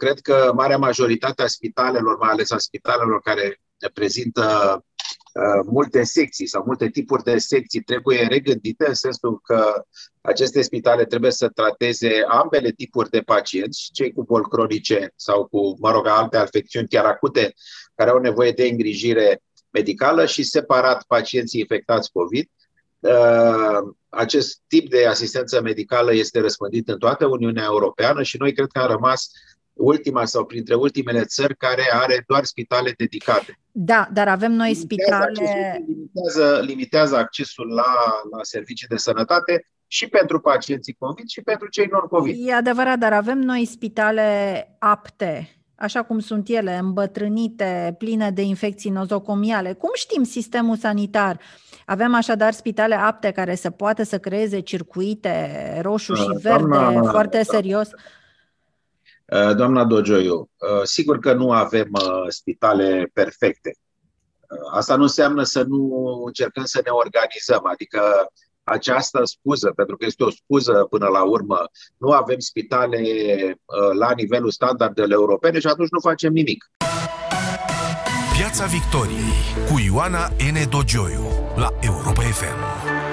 cred că marea majoritate a spitalelor, mai ales a spitalelor care prezintă uh, multe secții sau multe tipuri de secții, trebuie regândite în sensul că aceste spitale trebuie să trateze ambele tipuri de pacienți, cei cu boli cronice sau cu, mă rog, alte afecțiuni chiar acute, care au nevoie de îngrijire medicală și separat pacienții infectați COVID. Uh, acest tip de asistență medicală este răspândit în toată Uniunea Europeană și noi cred că am rămas ultima sau printre ultimele țări care are doar spitale dedicate. Da, dar avem noi limitează spitale. Accesul, limitează, limitează accesul la, la servicii de sănătate și pentru pacienții COVID și pentru cei non-COVID. E adevărat, dar avem noi spitale apte așa cum sunt ele, îmbătrânite, pline de infecții nozocomiale. Cum știm sistemul sanitar? Avem așadar spitale apte care să poată să creeze circuite roșu și uh, verde doamna, foarte serios? Uh, doamna Dogioiu, uh, sigur că nu avem spitale perfecte. Asta nu înseamnă să nu încercăm să ne organizăm, adică această scuză, pentru că este o scuză până la urmă, nu avem spitale la nivelul standardelor europene și atunci nu facem nimic. Piața Victoriei cu Ioana N. Dogioiu la Europa FM.